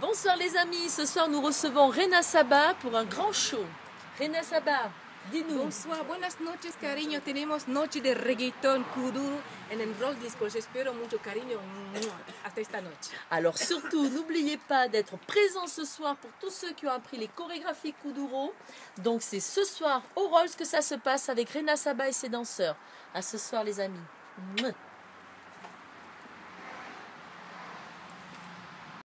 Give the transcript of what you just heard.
Bonsoir les amis, ce soir nous recevons Rena Saba pour un grand show. Rena Saba, dis-nous. Bonsoir, buenas noches cariño. Tenemos noche de reggaeton kuduro en el Roll Disco. Espero mucho cariño. Hasta esta noche. Alors surtout, n'oubliez pas d'être présents ce soir pour tous ceux qui ont appris les chorégraphies Kuduro. Donc c'est ce soir au Rolls que ça se passe avec Rena Saba et ses danseurs. À ce soir les amis.